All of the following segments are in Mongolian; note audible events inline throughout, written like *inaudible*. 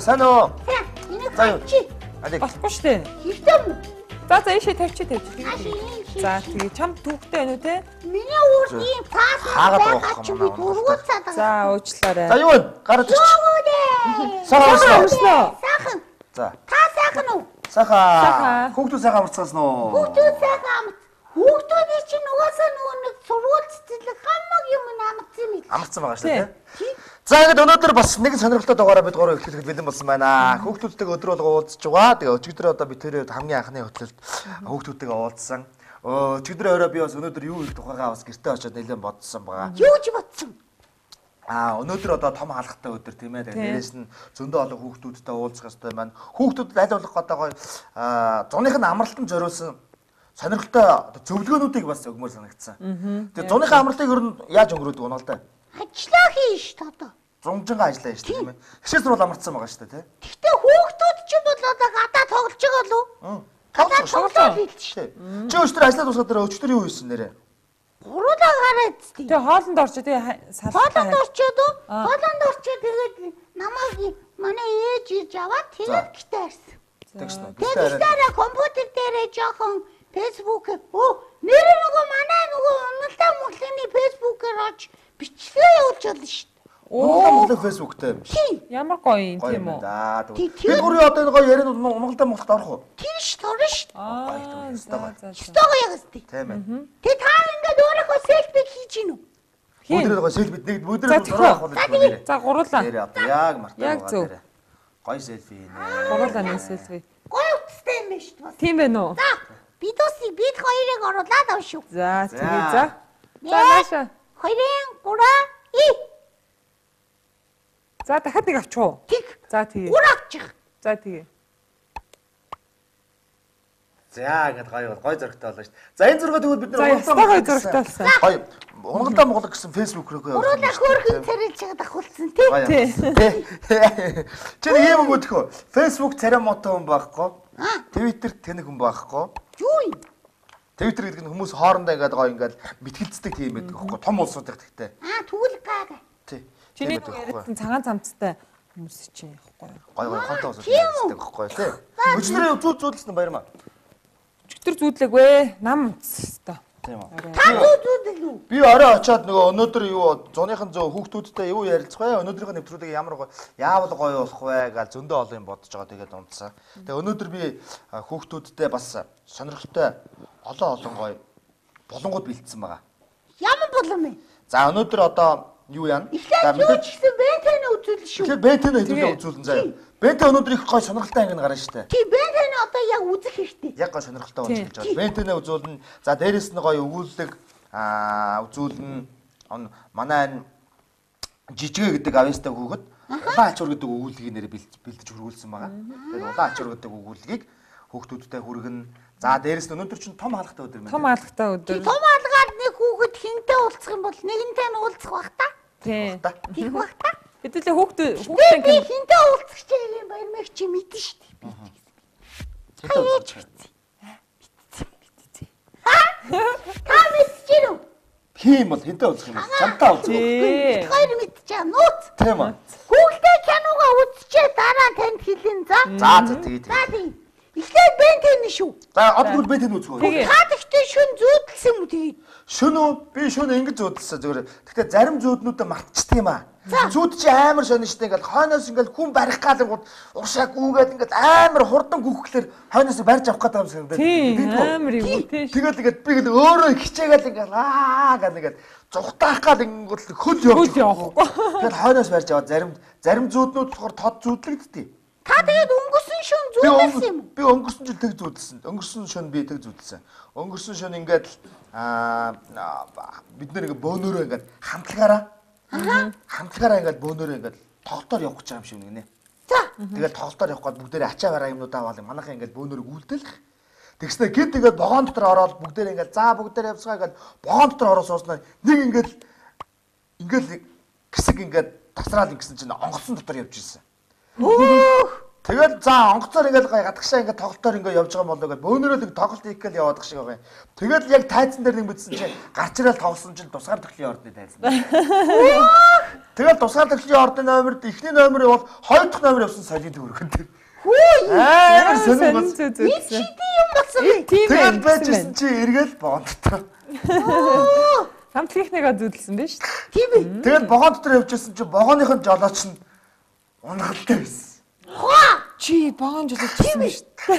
сайн сайн уу? Чи Алиг. Болохгүй шүү дээ. юм. За за ийшээ тавьчих тавьчих. За тэгээ чам түүхтэй байна уу те? Миний үргийн пас байгаа юм би аа. дургуутсаад байгаа. За уучлаарай. За юу вэ? Гараад ирчих. Өгөөдэй. Сайн амарсан уу? Амарсноо. Сайхан. За. Та сайхан уу? Сайхан. Сайхан. Хүүхдүүд сайхан амарцгаасан уу? Хүүхдүүд сайхан амт. Хүүхдүүдийн чинь угаасаа нөгөө нэг сургууль цэцэрлэг хамаг юм амтсан юм. Амарцсан байгаа шүү дээ. За ингээд өнөөдөр бас нэгэн сонирхолтой дугаараа бид гурав эхлэхэд бэлэн болсон байна. Хүүхдүүдтэйгээ өдрөө болго уулзж байгаа. Тэгээ өчигдөр одоо би тэр хамгийн анхны хөтлөлт хүүхдүүдтэйгээ уулзсан. Өчигдөр орой би бас өнөөдөр юу их тухайгаа бас гэртээ очиод нэлээд бодсон байгаа. Юу ч бодсон. Аа өнөөдөр одоо том халахтай өдөр тийм ээ. Тийм. Тэгээ дээрээс нь зөндөө олон хүүхдүүдтэй уулзах хэрэгтэй байна. Хүүхдүүдэд аль болох одоо гоё аа зуных нь амралтанд зориулсан сонирхолтой зөвлөгөөнүүдийг бас өгмөр санагдсан. Тэгээ зуныхаа амралтыг ер нь яаж өнгөрөөдөг вэ нэлээ? Ажлаа хийн ш одоо. Зунгжингаа ажиллаа шүү дээ тийм ээ. Хишээс сурвал амарцсан байгаа шүү дээ тий. Гэхдээ хүүхдүүд ч юм бол одоо гадаа тоглож байгаа лу. Хм. Гадаа тоглоод хэлж ш. Чи өчтөр ажиллаад дуусгаад дараа өчтөр юу хийсэн нэрэ? Гуруулаа гараад тий. Тэгээ хоолнд орч тэгээ салхалтай. Хоолонд орчоод уу? Аа. Хоолонд орчоод тэгээд намайг манай ээж ирж аваад тэгээд гитарсан. Тэгсэн үү. Тэгээд гитараа компьютер дээрээ жоохон фэйсбүүк оо нэр нөгөө манай нөгөө уналтаа мөглөний фэйсбүүкээр орж бичлэг явуулж болно шүү дээ. Монголда Монголын фэйсбүүктэй юм. Ямар гоё юм тийм юм үү? да. Тий, Би тэр- бүрийн одоо энэ гоё ярианд Монголда Монголд орох уу? Тийм ш дээ. Аа гоё тийм, за гоё. за. за. Стого ягстай. Тийм ээ. Тэгээд та ингээд өөрийнхөө селфи хийж гин үү? Хийн. Өдрөө гоё селфи нэг тэгэхээр. зураг авах За, гуруулаа. Яг мартаа Яг зөв. Гоё селфи нэ. Гуруулаа нэсэлвэ. Гоё утастай юм байна шүү дээ. Тийм байна уу? За бид усыг бид хоёрыг оруулаад ав шүү. За тэгээ за. За нааша. Хоёрын гураа и За дахиад нэг авчих уу? тэг За тэгээ. гур авчих. За тэгээ. За ингээд гоё бол гоё зөрөгтэй болно шүү дээ. За энэ зураг тэгвэл бид За ястаа гоё зурагтай болсон. Гоё. Монголда Монгол гэсэн фэйсбүүк рүү гоё. Гуруулаа хөөрхөн царилж чад ахуулсан тий. Чи нэг юм өгөх үү? Фэйсбүүк царай мотой хүн байхгүй. Твиттер тэнэг хүн байхгүй. Юу юм? Твиттер гэдэг нь хүмүүс хоорондоо ингээд гоё ингээд мэтгэлцдэг тийм байдаг байхгүй. Том улсууд их тэгтэй. Аа тэгвэл гаага. Тий. Чиний яриадсан цагаан цамцтай хүмүүс чинь яахгүй. Гой гой хонтой үү? мэддэг байхгүй тий. Өчтөр зүү зүүдэлсэн баярмаа. Өчтөр зүүдлэг вэ? Нам өстой. Тийм үү. Та зүү зүүдэл үү? Би орой очиод нөгөө өнөөдөр юу зуныхан зөө хүүхдүүдтэй юу ярилцах вэ? Өнөөдрийнхөө нэвтрүүлгийг ямар гоё яавал гоё болох вэ гэж зөндөө олон юм бодож байгаа тэгээд унтсан. Тэгээ өнөөдөр би хүүхдүүдтэй бас сонирхолтой олон олон гоё болонгууд бэлдсэн байгаа. Ямар болом вэ? За өнөөдөр одоо юу яана? Эхлээд юу ч гэсэн бэнтэн үзүүл шүү. Тэгэхээр бэнтэн хэлүүлээ Тэгээ. үзүүлэн заяа. Бэнтэн өнөөдөр их гоё сонирхолтой анги гарна шүү дээ. Тий бэнтэн одоо яг үзэх хэрэгтэй. Яг гоё сонирхолтой болж байгаа. Бентэнэ үзүүлнэ. За дээрэс нь гоё өгүүлэг аа үзүүлнэ. Он манай энэ жижигэ гэдэг авьяастай хүүхэд улаан ачуур гэдэг өгүүлгийг нэр бэлдэж хөргүүлсэн байгаа. Тэгээд улаан ачуур гэдэг өгүүлгийг хүүхдүүдтэй хүргэнэ. За дээрэс нь өнөөдөр чинь том халахтай өдөр мэн. Том алгатай Тий өдөр. том алгаад нэг хүүхэд хинтээ уулзах юм бол нэгэнтэй нь уулзах бах та. Тий. Тийх бах та. Хэдүүлээ хүүхдээ Би хүүхдээ би хинтээ уулзах чинь юм баяр мэг чи мэдэн шүү дээ. Үзэж байна? Та мэдчихэв үү? Тийм бол хэдэн үзэх юм үү? Тий. Бид хоёр мэдчихэв. Нууц. Тийм үү? Хүүхдээ киногаа үзчихээ дараа танд хэлэн за. За за тэгээ За тэгээ. тий. Эхлээд бэнтэн шүү. За одоо тэгвэл бентэн үзэх үү? Та тэгтээ шүн зүүдэлсэн юм тий. Шүн үү? Би шүн ингэж зүүдэлсэн зүгээр. Гэхдээ зарим зүүднүүдээ мартчихдаг юм аа. Зүүд чи амар сонь штэ ингээл хойноос ингээл хүн барих гаалгууд уршаа гүүгээд ингээл амар хурдан гүөхлээр хойноос барьж авах гэдэг юм шиг Тийм амар юм тий. Тэгэл ингээд би ингээд өөрөө хичээгээл ингээл аа гэл ингээд зүхтаах гал ингээд хөл явж. Хөл явахгүй. Тэгэл хойноос барьж аваад зарим зарим зүүднүүд болохоор тод зүүдлэгддэг. Та тэгээд өнгөрсөн шүн Би зүүдэлсэн юм. би өнгөрсөн жил тэг зүүдэлсэн. Өнгөрсөн шөн би тэг зүүдэлсэн. Өнгөрсөн шөн ингээд аа бид нэр ингээд бөөнөрөө ингээд хамтлагаараа хамтлагаараа ингээд бөөнөрөө ингээд тоглолтоор явах гэж байгаа юм шиг нэгнэ. За. Тэгээд тоглолтоор явах гээд бүгдээрээ ачаа бараа юмнуудаа аваад манайхаа ингээд бөөнөр гүйлдэлх. Тэгснэ гид ингээд вагон дотор ороод бүгдээрээ ингээд за бүгдээрээ явцгаа гээд вагон дотор ороо сууснаа. Нэг ингээд ингээд хэсэг ингээд тасраад ингэсэн чинь онгоцсон дотор явж ирсэн. Тэгэл за онгоцоор ингээд гай гадагшаа ингээд тоглолтоор ингээд явж байгаа юм болоо гэж бөөнөрөө нэг тоглолт хийх гээл яваад шиг байгаа юм. Тэгэл яг тайзан дээр нэг мэдсэн чинь гарч ирэл тоглосон чинь тусгаар төслийн ордны тайзан. Тэгэл тусгаар төслийн ордны номерд эхний номер бол хоёр дахь номер явсан солид өргөн тэр. Амар сонир бол. зүү Энэ зүү. шиди юм болсон Тэгэл байх байж гэсэн ирсэн чи эргээл богон дотор. Хамт техникаа зүүдэлсэн биз шүү дээ. Тийм ээ. Тэгэл богон дотор явж ирсэн чи богооных нь жолооч нь унгалтай байсан. Чи богоон жолоочсон биз шүү.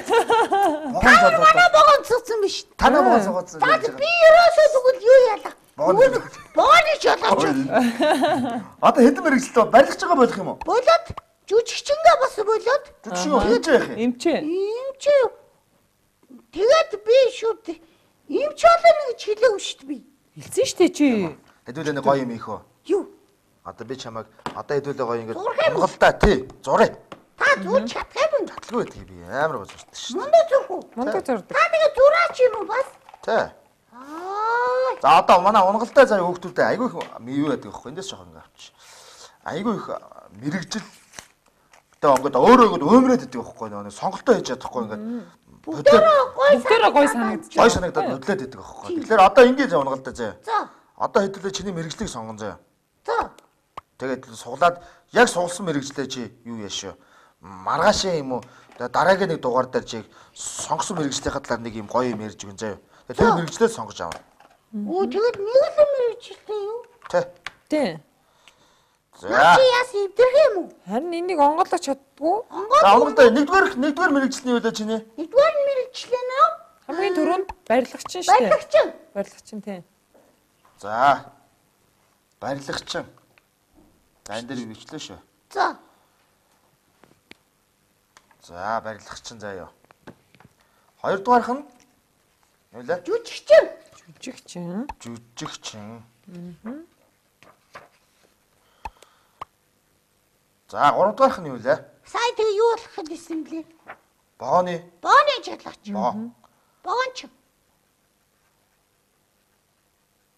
Богон жолооч. Манай богоон цуцсан биш. Танаа богон суугацсан. За би ерөөсөө тэгвэл юу яалаа? Богоон Богоны жолооч. Одоо хэдэн мэрэгчлээ барилгаж байгаа болох юм уу? Болоод жүжигчингээ бас болоод Жүжиг юу хийж байх юм? Эмчээ. Им чи тэгээд би шүү дээ. Им ч болоо нэг хэлээв шүү дээ би. Хэлсэн шүү дээ чи. Хэдүүлээ нэг гоё юм ийх үү? Юу? Одоо би чамайг одоо хэдүүлээ гоё уу? унгалтай тий зурээ. Та зүүж чадах юм. Татлгүй байдгийг би амар зурдаг шүү. Мундаа зүрх үү? Мундаг зурдаг. Та тэгээ зураач юм уу бас? Тий. Аа, За одоо манай унгалтай заа хүүхдүүдээ айгүй их юу яадаг вэ? Эндээс жоох ингээд авч. Айгүй их мэрэгжил Тэгээ ингээд өөрөө ингээд өмрөөд идэг байхгүй нэг сонголтоо хийж чадахгүй ингээд бүгдээрээ гой санагдаж гой санагдаад хөдлөөд идэг байхгүй. Тэгэхээр одоо ингэж унгалтай заа. За. Одоо хэдүүлээ чиний мэрэгжлийг сонгон заа. За. Тэгээд суглаад яг суулсан мэрэгчлээ чи юу яашаа маргаашаа юм уу дараагийн нэг дугаар дээр чи сонгосон мэрэгжлийнхаа талаар нэг юм гоё юм ярьж өгөн заяа. Тэгээд тэр мэрэгчлээ сонгож авна. Оо тэгээд нэг л мэрэгчлээ юу? Тэ. Тий. За. Чи яас ивдэрх юм уу? Харин энийг онголож чаддгүй. Онголтой нэгдүгээр нэгдүгээр мэрэгчлний юу вэ чиний? Нэгдүгээр мэрэгчлээ нөө. Хамгийн түрүүнд барилгачин шүү дээ. Баялагчин. Барилгачин тий. За. Барилгачин. За энэ дээр бичлээ шүү. За. За барилгачин заяа. Хоёрдугаарх нь юу лээ? Жүжигчин. Жүжигчин. Жүжигчин. За гуравдугаарх нь юу лээ? Сая тэгээ юу болох гэсэн блэ? Бооны Бооны жалагч. боо. Богонч.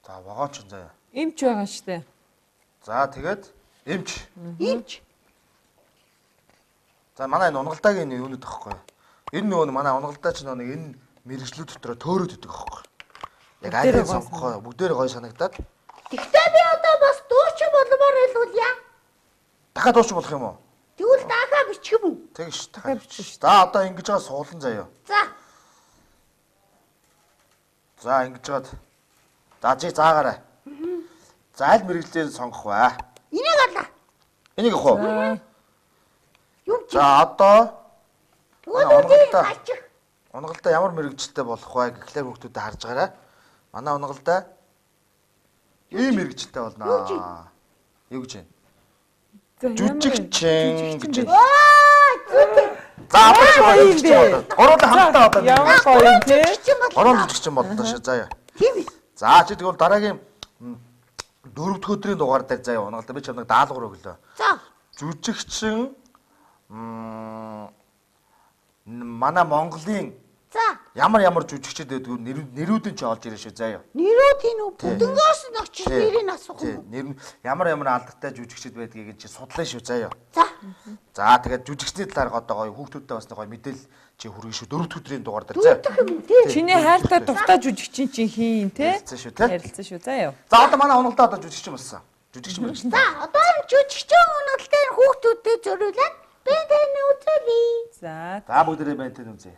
За богооч заяа. Эмч байгаа дээ. За тэгээд эмч. Имч. За манай энэ унгалдаагийн энэ юунууд тахгүй. Энэ нөгөө манай унгалдаа ч нэг энэ мэрэгжлүүд дотроо төөрөөд идэг аахгүй. Яг гой сонгохоо бүгдээр гой санагдаад Тэгтээ би одоо бас дуучин болмоор байлгүй яа. дахиад дууч болох юм уу? Тэгвэл дахиад бичих юм уу? Тэгэж ш. Дахиад бичиж бичиж. За одоо ингэж байгаа суулан заяа. За. За ингэж жаад. За чи заагаарай. За аль мэрэгжлээ сонгох вэ? Энийг алаа. Энийг авах уу? Юу чи? За одоо унгалдаа. хачих. унгалдаа ямар мэрэгжлтэй болох вэ гэхлээр хүмүүсүүдэд харж байгаарай. Манай унгалдаа ийм мэрэгжлтэй болно. Юу гэж ямар- Жүжигчин гэж байна. За гоё юм бэ? болоо. Гурван хамтдаа одоо. Ямар гоё юм те. Гурван жүжигчин боллоо шүү. За яа. Тийм ээ. За чи тэгвэл дараагийн дөрөвдүгээр өдрийн дугаар дээр заяа унгалдаа би чамд даалгавар өглөө. За. Жүжигчин манай Монголын За. ямар ямар жүжигчд байдгүй нэр- нэрүүдэн чи олж ирэн шүү заяа. Тийм үү? Бүдэнгээс нь очиж нэрийг асуух юм. уу? нэр нь ямар ямар алдартай жүжигчд байдгийг чи судлаа шүү заяа. За. За тэгээд жүжигчний талаар одоо гоё хүүхдүүдтэй бас нэг гоё мэдээлэл чи хүргэн шүү дөрөвдүгээр өдрийн дугаар дээр заяа. Чиний хайртай дуртай жүжигчин чинь хийн те. Ярилцсан шүү, те? Ярилцсан шүү. За яа. За одоо манай унгалдаа одоо жүжигчин болсон. Жүжигчин мэрэгчлээ. За, одоо энэ жүжигчин өнөөлтэй хүүхдүүдэд зориулаад би таны үзүүлье. За. За бүгдээрээ тань үзье.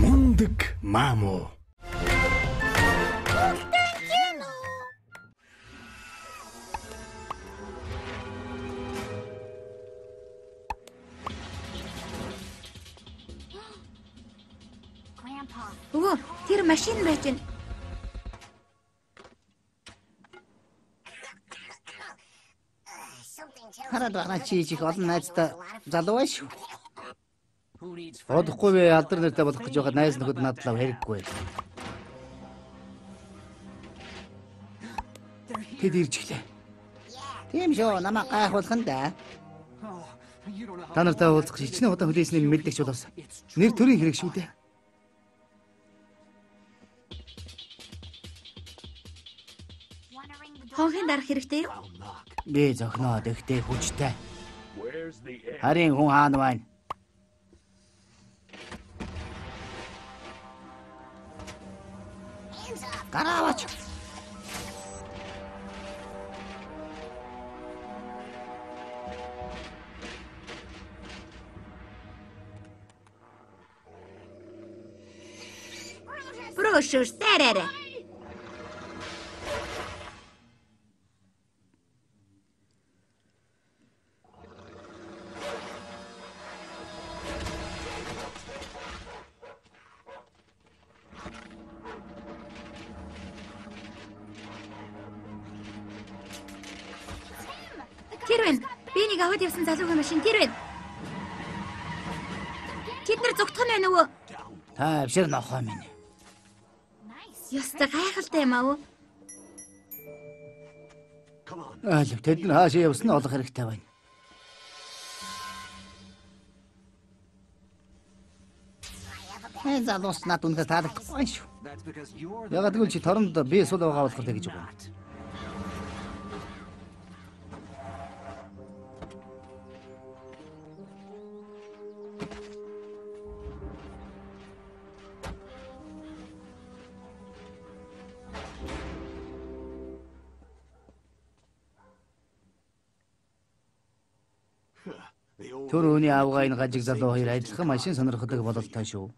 мундаг маамуу тэр машин байж гэн. Хараад байгаа чи чих олон найзтай залуу байна шүү. Одохгүй би алдар нэртэй болох гэж байгаа найз нөхөд надлаа хэрэггүй. Тэд ирж ирлээ. Тийм шүү, намайг гайхуулах нь да. Та нартай уулзах хичнээн удаан хүлээснийг мэддэг ч болоос нэр төрийн хэрэг шүү дээ. Хонхын дарах хэрэгтэй юу? Би зөхнөө дэгтэй хүчтэй. Харин хүн хаана байна? Гаравач. Прошу, старere. Тэр байна. Би нэг аваад явсан залуугийн машин тэр байна. Тэд нар зүгтхан байна уу? Та авшир нохоо минь. Ёстой гайхалтай юм аа? Айл тэд нар хаашаа явсан нь олох хэрэгтэй байна. Эй залуус над үнэхээр таалагдахгүй шүү. Ягаад гэвэл чи торонд би сул байгаа болохоор тэгж байгаа. Тэр үүний аавгаа энэ гажиг залуу хоёр адилхан машин сонирхдаг бололтой шүү.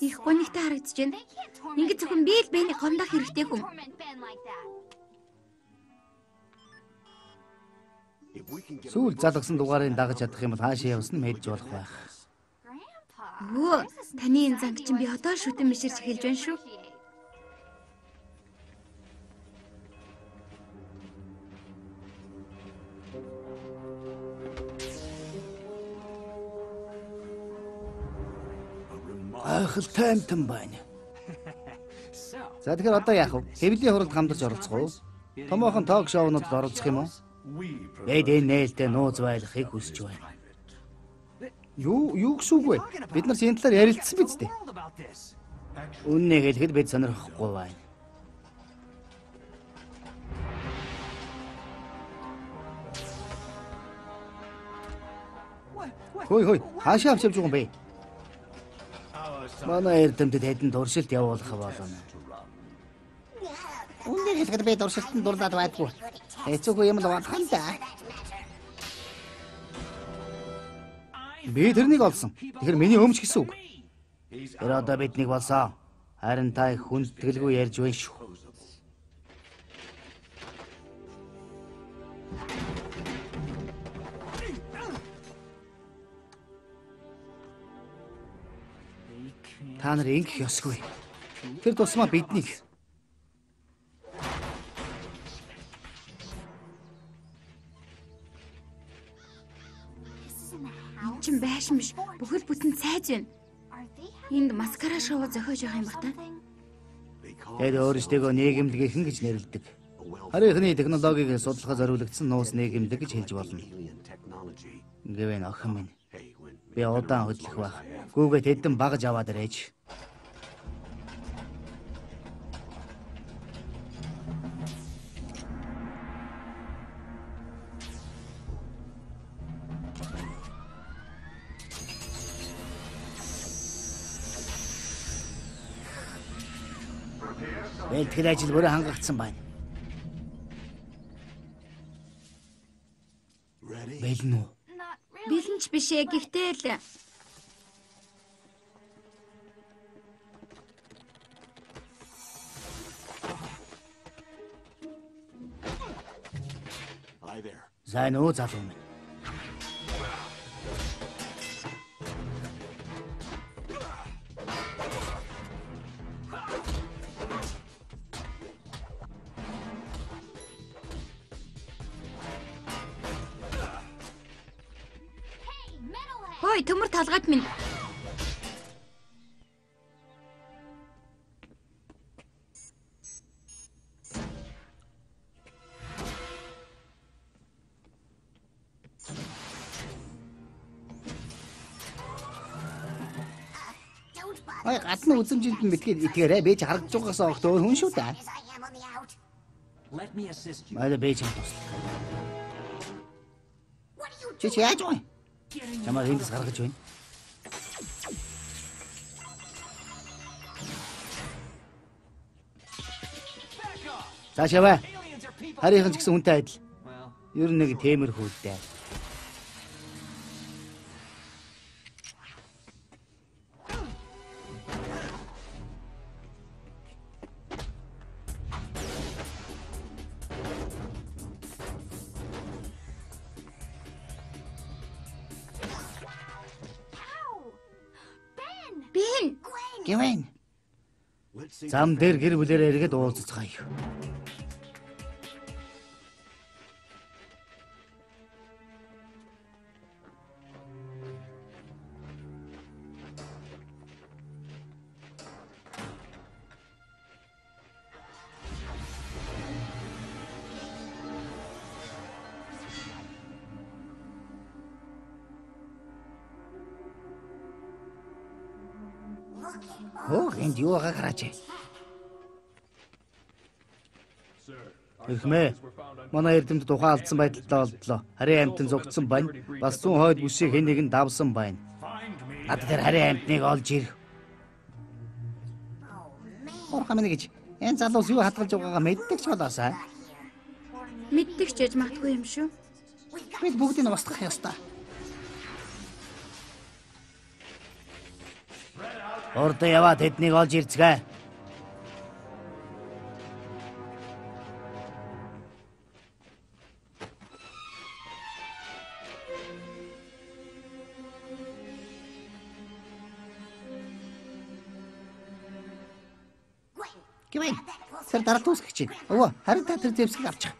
Их гонигтай харагдаж байна. Ингээд зөвхөн би л бэнийг гомдох хэрэгтэй хүн. Сүүл залгсан дугаарыг дагаж чадах юм бол хаашаа явсан нь мэдж болох байх. Өө, таны энэ занг чинь би одоо шүтэн мишэрч эхэлж байна шүү. Гайхалтай амтан байна. За тэгэхээр одоо яах вэ? Хэвлийн хуралд хамтарч оролцох уу? Томоохон ток шоунуудад оролцох юм уу? Бид энэ нээлттэй нууц байлгахыг хүсэж байна. Юу юу гэсэн үг вэ? Бид нар энэ талаар ярилцсан биз дээ. Үннийг хэлэхэд бид сонирхохгүй байна. Хөөе хөөе, хаашаа авч явж байгаа юм бэ? Манай эрдэмтэд хэдэн туршилт явуулах болно. Үнийг хэлэхэд би дуршилтанд дурлаад байдгүй. Хэцүүгүй юм л болох юм да. Би тэрнийг олсон. Тэгэхээр миний өмч гэсэн үг. Тэр одоо биднийг болсон. Харин та их хүндэтгэлгүй ярьж байна шүү. Та нар ингэх ёсгүй. Тэр тусмаа биднийг чинь байшин биш. Бүхэл бүтэн цайз байна. Энд маскара шоу зохиож байгаа юм бах та. Тэд өөрсдөө нийгэмдгийнхэн гэж нэрлэдэг. харийнхны технологиг судлахад зориулагдсан нуус нийгэмдэг гэж хэлж болно. Гэвэн охин минь. Би удаан хөдлөх байх. Гүүгээ тэдэн багж аваад ирээч. Бэлтгэл ажил бүрээ хангагдсан байна. Бэлэн үү? Бэлэнч биш ээ. Гэхдээ л Сайн уу залуу минь. талгаад минь. Ой гадны үзэмжинд нь битгээд итгээрэй. Бэж харагдж байгаагаас огт өөр хүн шүү дээ. Мада бэж туслах. Чи яаж вэ? Чамаа эндээс гаргаж байна. Цаашаа бай. Харийнхан ч гэсэн хүнтэй адил. Ер нь нэг темирхүү л дээ. Бэн. Гівэн. Зам дээр гэр бүлээр эргээд уулзцгаая. Эхмээ. Манай эрдэмт тухайн алдсан байдалтай болдлоо. Харийн амтэн зогтсон байна. Бас зүүн хойд бүсийг хэн нэгэн давсан байна. Над дээр харийн амтныг олж ир. Орхон минь гэж. Энэ залуус юу хатгалж байгаагаа мэддэг ч болоосаа. Мэддэг ч яж магтгүй юм шүү. Бид бүгдийг нь устгах ёстой. Ордо яваад тэднийг олж ирцгээ. Тэр дараа туусгах чинь. Өвөө, харин та тэр зэвсгийг авчих.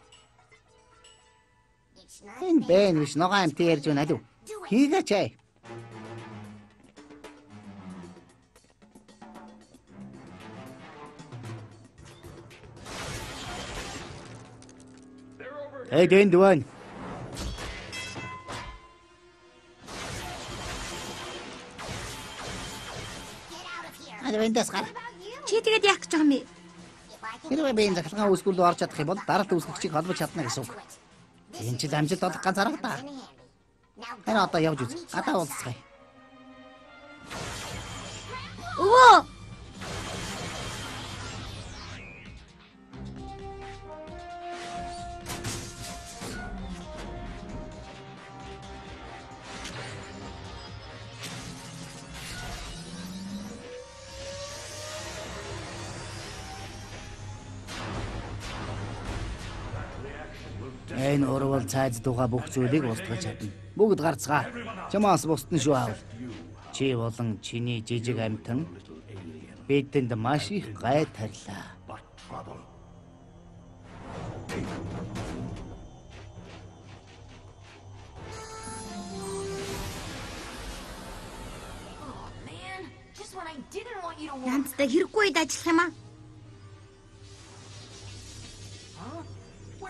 Энэ бэн биш ногоо амт ярьж байна алив. Хийгээч ээ. Эй, дэнд байна. Эндээс гар. Чи тэгээд яах гэж байгаа юм бэ? Хэрвээ би энэ захлагаа үүсгүүл орж чадах юм бол дараалт үүсгэгчийг холбож чадна гэсэн үг. Энэ ч амжилт олох ганц арга та. Энэ одоо явж үз. Гадаа уулзцгаая. Өвөө. Энэ урвал цайз дугаа бүх зүйлийг устгаж чадна. Бүгд гарцгаа. Чамаас бусд нь шүү аавал. Чи болон чиний жижиг амтан бидэнд маш их гай тарлаа.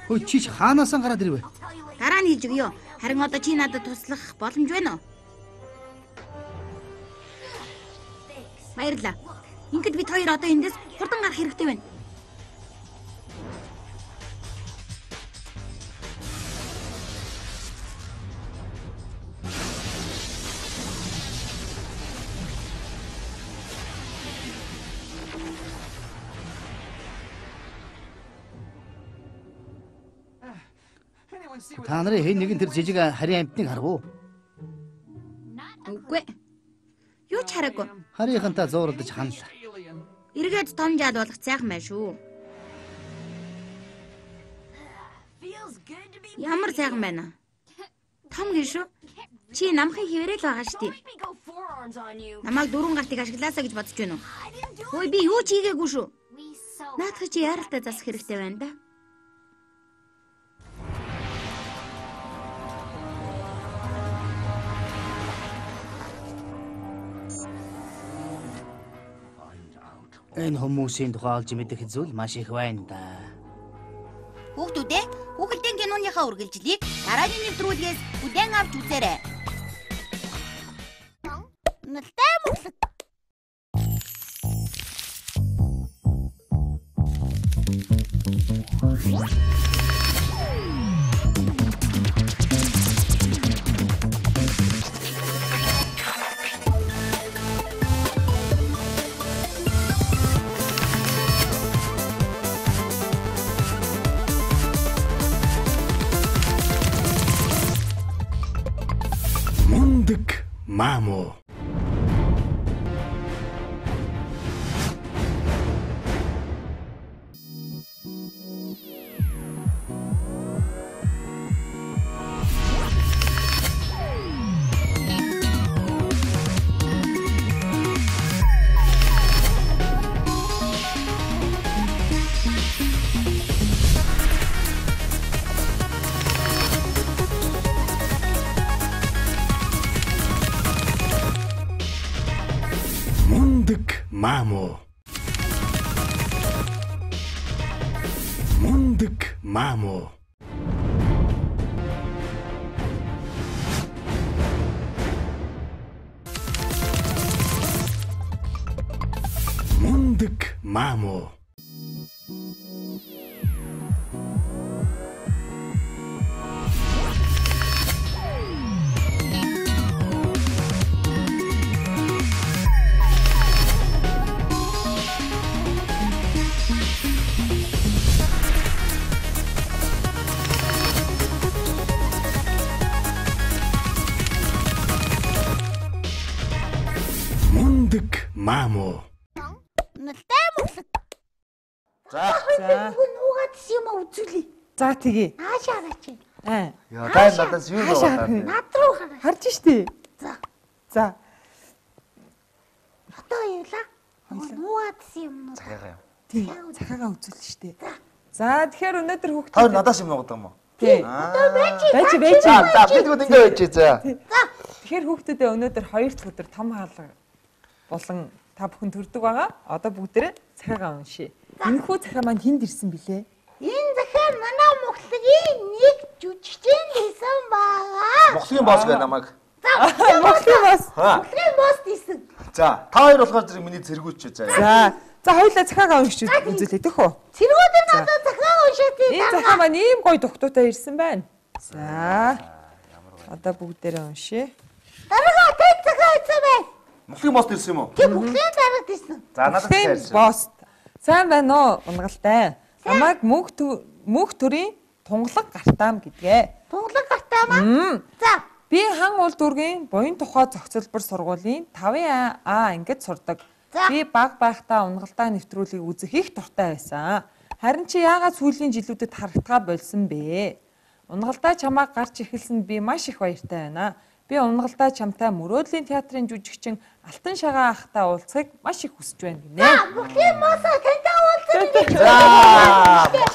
Хөөе чи ч хаанаасаа гараад ирвэ? Дараа нь хийж өгье. Харин одоо чи надад туслах боломж байна уу? Баярлаа. Ингээд бид хоёр одоо эндээс хурдан гарах хэрэгтэй байна. Та нарын хэн нэгэн тэр жижиг харийн амтныг харав уу? Үгүй. Юу ч хараагүй. Харийнхантай зуурдаж ханлаа. Эргээд том жаад болох сайхан байна шүү. Ямар сайхан байна. Том гин шүү. Чи намхын хിവэрэл байгаа шүү дээ. Намайг дөрвөн гартыг ашиглаасаа гэж бодож байна уу? Хөөе би юу ч хийгээгүй шүү. Наадах чи яаралтай засах хэрэгтэй байна да. Энэ хүмүүсийн тухай олж мэдэх зүйл маш их байна да. Хүүхдүүд ээ, хүүхэлдэйн киноныхаа үргэлжлэлийг дараагийн нэвтрүүлгээс бүлээн авч үзээрэй. Нэлтэй мамо. Мундаг мамо. Мундаг мамо. За тэгээ. Хаашаа гарч байна? Аа. Яа, дай надаас юу вэ? Над руу хараа. Харж штэ. За. За. Одоо явлаа. Нуугаад юм уу? Захиагаа юм. Тий. Цахаага үзүүлнэ штэ. За тэгэхээр өнөөдөр Та хүүхдүүд надаас юм нуудаг юм уу? Тий. Аа. Байж байж. За, за бидгүүд ингэ байж за. Тэгэхээр хүүхдүүдээ өнөөдөр хоёр дахь өдөр том хаалга болон та бүхэн төрдөг байгаа. Одоо бүгдээрээ цахаага уншия. Энэхүү цахаа маань хинд ирсэн блэ? Мөхлөгийн нэг жүжигчэн хийсэн байгаа. Монголын босс гэх намайг. За, Монголын. Аа. мөхлөгийн босс хийсэн. За, та хоёр болохоор зэрэг миний зэргүүч заа. За. За хоёулаа цахаага уншиж үзүүлээ төх үү? Цэргүүдэр надад захаа уншаад Энэ цахаа маань ийм гоё дугтуутай ирсэн байна. За. Одоо бүгдээрээ уншия. Дараагаа тэд захаа хийсэн бай. Монголын босс ирсэн юм уу? Тэг мөхлөгийн дараад хийсэн. За, надад Тийм ярьсан. босс. Сайн байна уу? Унгалтай. Намайг мөнх мөнх төрийн тунгалаг гартаам гэдгээ. Тунгалаг гартаа маа. Мм. За, Би хан улд дүүргийн буян тухай зохицолбор сургуулийн 5А А ангид сурдаг. Би баг байхдаа унгалдаа нэвтрүүлгийг үзэх их дуртай байсан. Харин чи яагаад сүүлийн жилүүдэд харагдгаа болсон бэ? Унгалдаа чамайг гарч эхэлсэнд би маш их баяртай байна. Би унгалдаа чамтай мөрөөдлийн театрын жүжигчин Алтан шагаа ахтай уулзахыг маш их хүсэж байна гинэ. мөхлөгийн боссоо тантай уулзах гэж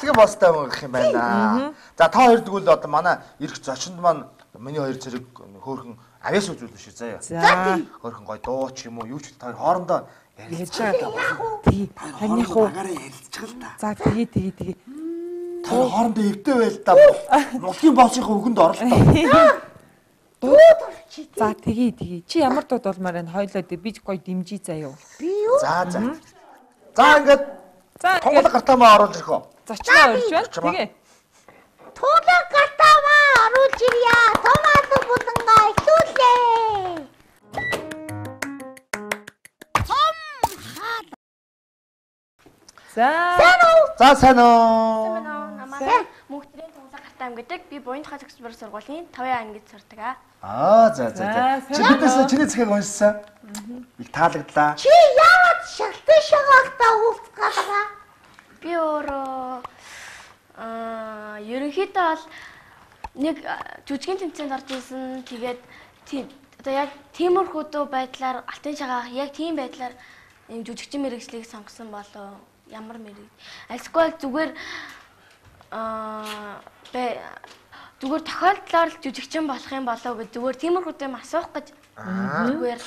За, босстай юм гэх юм байна. За, та хоёр тэгвэл одоо манай ирэх зочинд маань миний хоёр зэрэг хөөхөн авяас үзүүлнэ шүү заяа. За. Хөөхөн гой дуу ч юм уу, юу ч та хоорондоо Яаж байгаа. Тий. Харин хуу. За тэгээ тэгээ тэгээ. та хоорондоо эвтэй байл та. Монголын боссынхаа үгэнд орлоо. *laughs* За тэгээ тэгээ. Чи ямар дууд болмаар байна? Хойлоо би гоё дэмжий заяа. Би юу? За, за. За, ингээд За тэгээ гартамаа оруулж ирэх үү? зочноо орж байна. Тэгээ. Тунгалаг гартаа маа оруулж ирья. Томаато булангаа ихлүүлээ. За. За, сайн уу? Намайг мөнхтрийн гартаам гэдэг. Би буян тухай зөвсбөр сургуулийн 5 ангид сурдаг аа. Аа, за, за, за. Чи бидээс чиний цэгийг уншсан. Их таалагдлаа. Чи яагаад шалтан шагалтаа уулзах байгаа? Би өөрөө аа ерөнхийдөө бол нэг жүжигний тэмцээнд орж исэн. Тэгээд тийм одоо яг тиймэрхүү дөө байдлаар алтын шагаа яг тийм байдлаар юм жүжигчин мэрэгжлийг сонгосон болоо ямар мэрэг. Альсгүй зүгээр аа бэ зүгээр тохиолдлоор л жүжигчин болох юм болоо гэж зүгээр тиймэрхүү дэм асуух гэж зүгээр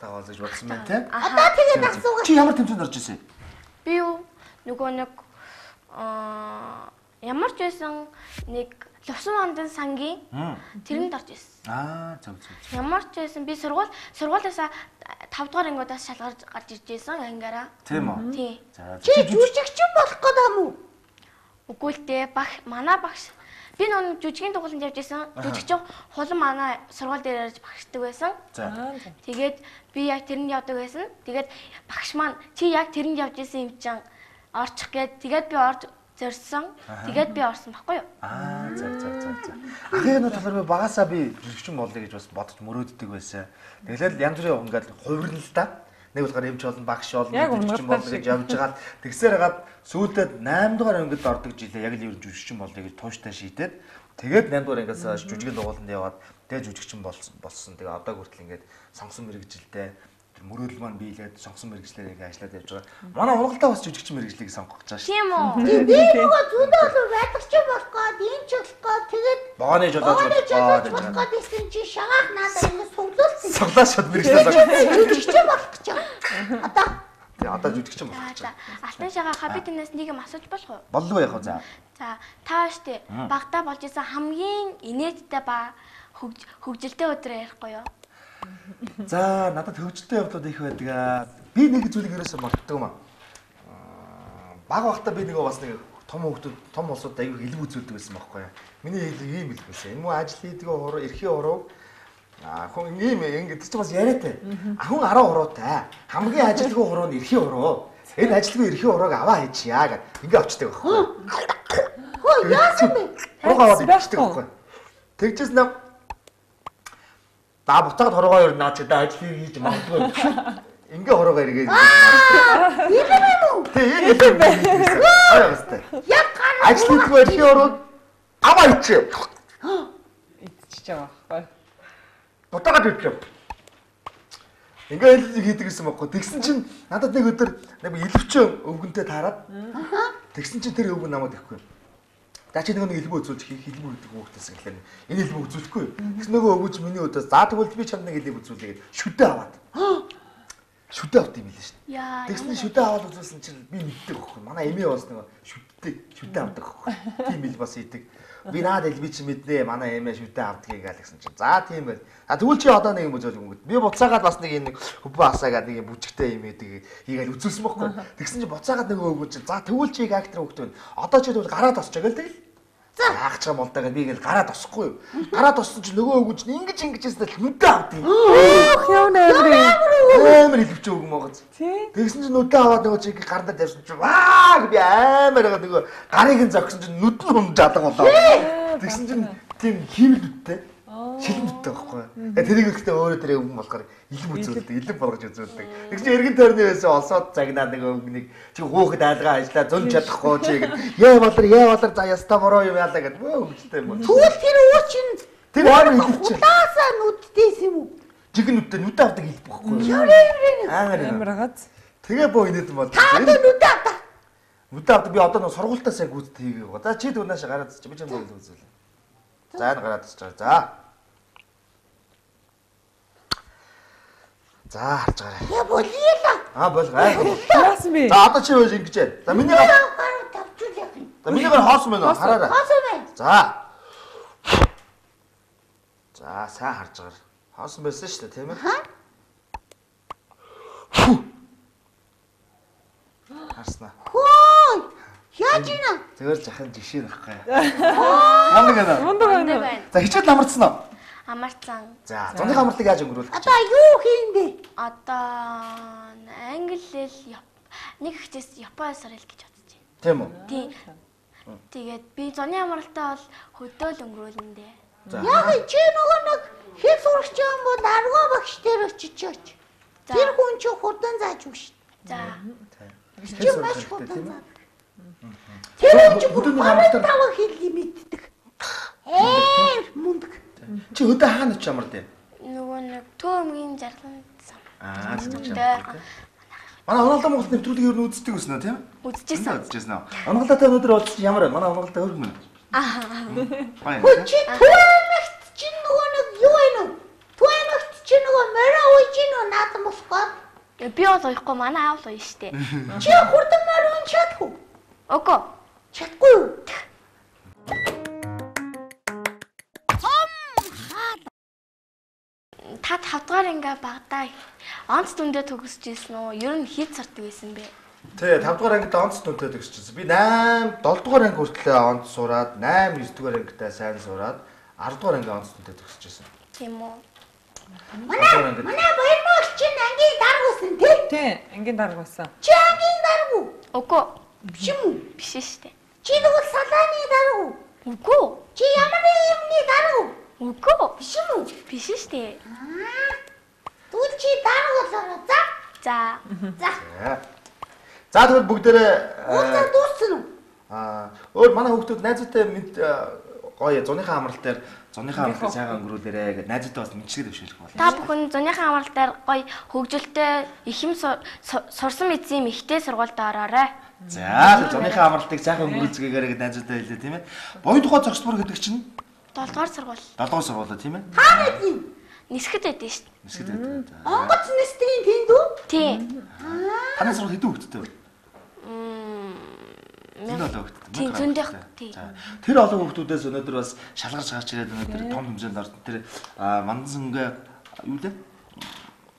Ахтаа олж бодсон байна те. Одоо тэгээд асуугаа. Чи ямар тэмцээнд орж ирсэн? Би юу нөгөө нэг аа ямар ч байсан нэг лувсан мандын сангийн тэрэнд орж ирсэн. Аа, зөв зөв. Ямар ч байсан би сургууль сургуулиасаа 5 дугаар ангиудаас шалгарч гарч ирж байсан ангиараа. Тийм үү? Тий. За, Чи жүжигчин болох гэдэг юм уу? Үгүй л дээ багш манай багш би нэг жүжигийн дугууланд явж исэн. Жүжигчин хулан манай сургууль дээр ярьж багшдаг байсан. За. Тэгээд би яг тэрэнд явдаг байсан. Тэгээд багш маань чи яг тэрэнд явж исэн юм чинь орчих гээд тэгээд би орж зорьсон. Тэгээд би орсон баггүй юу? Аа, за за за за. Ахын нот талаар би багасаа би жүжигчин болъё гэж бас бодож мөрөөддөг байсан. Тэгэлэл янз бүрийн ингээд хувирна л да. Нэг болохоор эмч болно, багш Яг жүжигчин болно гэж явж хагаад тэгсээр хагаад сүүлдээ 8 дугаар ангид ордог жилээ яг л ер жүжигчин болъё гэж тууштай шийдээд тэгээд 8 дугаар ангиас жүжигийн дугууланд яваад тэгээд жүжигчин болсон болсон. Тэгээ одоо хүртэл ингээд сонгосон мэрэгжилтэй мөрөөдөл маань биелээд сонгосон мэрэгчлэр ингээ ажиллаад явж байгаа. Манай ургалтаа бас жүжигчин мэрэгжлийг сонгох гэж байгаа шүү. Тийм үү? Би нөгөө зүүндээ бол байдагч болох гээд, энэ ч болох гээд тэгээд Бооны жолооч болох. гээд исэн чи шагаах надад ингэ суглуулсан. Суглаа шууд мэрэгчлээ сонгох. Жүжигчин болох гэж байгаа. Одоо Тэгээ одоо жүжигч юм болох гэж байна. Алтан шагаа хабитнаас нэг юм асууж болох уу? Боллоо яг за. За та штэ багтаа болж исэн хамгийн инээдтэй ба хөгж- хөгжилтэй өдрөө ярихгүй юу? За надад хөвгөлтэй явдлууд их байдаг аа. Би нэг зүйлийг ерөөсөө мартдаг юм аа. Баг багтаа би нөгөө бас нэг том хүмүүс том улсууд аягүй илүү үзүүлдэг байсан байхгүй юу. Миний хэлэг ийм хэлэх байсан. Энэ муу ажил хийдэг хуруу, эрхийн хуруу Аа хүн ийм ингэж ч бас яриатай. А хүн 10 хуруутай. Хамгийн ажилгүй хуруу нь эрхийн хуруу. Энэ ажилгүй эрхийн хуруаг аваа хийчихье гэх. Ингээ очдөг байхгүй юу. хөө яасан бэ? Хуруугаа аваад идчихдэг байхгүй юу. Тэгжээс нам Да буцаад хорогоо наа чи да ажлыг хийж магадгүй. Ингээ хорогоо эргээд. Илэм юм уу? Тэг энэ юм. Аа бастай. Яг гараа. Ажлыг эрхийн хуруаг аваа хийчихье. Идчихэж байгаа байхгүй. Бутагаад ирчихв. Ингээ хэлийг хийдэг гэсэн байхгүй. Тэгсэн чинь надад нэг өдөр нэг илвчэн өвгөнтэй таарад. Тэгсэн чинь тэр өвгөн намайг ихгүй. За чи нэг нэг илбүү үзүүлж хийх илбүү гэдэг хүүхдээс гэхлээр энэ илбүү үзүүлэхгүй. Тэгс нөгөө өвгөж миний өдөөс за тэгвэл би чамд нэг илбүү үзүүлээ гэд шүдэ аваад. *gasps* Шүдэ авт юм билээ. Яа. Тэгсэн шүдэ аваад үзүүлсэн чинь би мэддэг байхгүй. Манай эмээ бас нэг шүдтэй шүдэ авдаг байхгүй. *laughs* Тийм ил бас идэг. Би наад ил би чи мэднэ. Манай эмээ шүдэ авдгийг гал гэсэн чинь. За тийм байл. А тэгвэл чи одоо нэг юм үзүүлж өнгөд. Би буцаагаад бас нэг юм нэг хөбөө асаагаад нэг юм бүжигтэй юм идэг. Хийгээл үзүүлсэн байхгүй. Тэгсэн чинь буцаагаад өгөн чинь. За тэгвэл чи актер хөгтөө. Одоо чи тэгвэл гараад осч байгаа л тэгэл. Яах ч юм бол тагаа би гэл гараад осохгүй юу. Гараад оссон чинь нөгөө өгөн чинь ингэж ингэж ястай нүдэ авдаг. Ох явна амир. Амар илвч өгөн могоц. Тэгсэн чинь нүдэ аваад нөгөө чиг гардаа тавьсан чинь ваа би амар байгаа нөгөө гарыг нь зогсон чинь нүд нь хум жадаг болоо. Тэгсэн чинь тийм хийвэл нүдтэй. Шилэн нүдтэй байхгүй. Тэрийг ихтэй өөрөө тэрийг өгөн болохоор илэм үзүүлдэг, илэм болгож үзүүлдэг. Тэгсэн чинь эргэн тойрны байсан олсоод загнаа нөгөө өгнийг чи хөөхд айлгаа ажиллаа зөн чадахгүй чи. Яа болор яа болор за яста бороо юм яалаа гэдэг. Бөө хөвгөлтэй юм. Тэгвэл тэр өө чинь Тэр амар илвч. Улаасаа нүдтэйс юм уу? Жиг нүдтэй нүдэ авдаг илбэх байхгүй. Юм. Амир хагац. Тэгээ боо инээд юм бол. Та нүдэ авта. Нүдэ авдаг би одоо нэг сургуультаа сайн гүйцэд хийгээ. За чи түүнээс гараад чи би ч юм уу үзүүлээ. За энэ гараад байгаа. За. За харж гараа. Я болиела. Аа бол гайхав. Яасан бэ? За одоо чи байж ингэж ээ. За миний гар Гараа тавчул яах юм? За миний гар хоосон байна уу? Хараарай. Хасаа байна. За. За сайн харж гараа. Хоосон байсан шүү дээ, тийм ээ? Харснаа. Хөөй. Яаж ийна? Зөөр жахан жишээ нахгүй. *laughs* Мундаг байна. Мундаг байна. байна. За хичээл намарцсан уу? Амарцсан. За, зуны хамралтыг яаж өнгөрүүлэх гэж Одоо юу хийндэ? Одоо англи хэл нэг хчээс Японоос орё гэж бодож байна. Тийм үү? Тийм. Тэгээд би зуны амралтаа бол хөдөөл өнгөрүүлнэ дээ. Яг чи нөгөө нэг хэл сурч байгаа юм бол аргаа багш дээр очичооч. За. Тэр хүн чи хурдан зааж өгш. За. Чи маш хурдан заа. Тэр хүн чи бүр хамралтаар- таван хэлийг мэддэг. Ээр мундаг. Чи хөдөө хаана очиж амард юм? Нөгөө нэг төөмгийн жаргал зам. Аа, тэгж Тэ. амард. Манай Оноглоо Монгол нэвтрүүлгийг ер нь үздэг үснэ үү, тийм ээ? Үзчихсэн. Үзчихсэн үү? Оноглоотой өнөөдөр уулзч ямар байна? Манай Оноглоотой хөрг мөн. Аа. Хөө чи түэмэгт чи нөгөө нэг юу вэ нөө? Түэмэгт чи нөгөө мороо ууж ийн үү наадам босгоо. Би бол уухгүй манай аав л ууя штэ. Чи хурдан чадах уу? Ого. Чадахгүй юу? Та тавдгаар ингээ багтаа онц дүндээ төгсөж ирсэн үү? Ер нь хэд сардаг байсан бэ? Тэ 5 дугаар ангид онц дүнтэй төгсчихсэн. Би 8 7 дугаар анги хүртэл онц сураад 8 9 дугаар ангидаа сайн сураад 10 дугаар анги онц дүнтэй төгсчихсэн. Тийм үү? Манай манай баярмаг чинь ангийн даргуусан тий? Тий, ангийн дарга байсан. Чи ангийн даргуу. Ого. Биш юм уу? Биш штэ. Чи нөгөө салааны даргуу. Үгүй. Чи ямар нэг юмны даргуу. Үгүй. Биш юм уу? Биш штэ. Түл чи даргуу болоо. За. За. За. За. За тэгвэл бүгдээрээ Уулзаа дууссан уу? аа өөр манай хүүхдүүд найзуутай мэд гоё зуныхаа амралт дээр зуныхаа амралтыг сайхан өнгөрүүлээрэ гэд найзуутай бас мэдчихэд өвшөөлөх болно. Та бүхэн зуныхаа амралтаар гоё хөгжилтэй их юм су- су- сурсан мэдсэн ихтэй сургуульд ороорой. За зуныхаа амралтыг сайхан өнгөрүүлцгээгээр гэд найзуутай хэлээ тийм ээ. Боён тухай зогсбор гэдэг чинь 7 дугаар сургууль. 7 дугаар сургуулаа тийм ээ. Хаана тийм? Нисгэд байдсан шүү дээ. Нэсгэд байдаг. Онгоц нэстгийн тэнд үү? Тийм. Таны сургууль хэдэн хүүхэдтэй вэ? Энэ олон хүүхэдтэй. Тийм, зөндөх. Тийм. За, Тэр олон хүүхдүүдээс өнөөдөр бас шалгарч гарч ирээд өнөөдөр том хэмжээнд орсон. Тэр мандан сангаа юу лээ?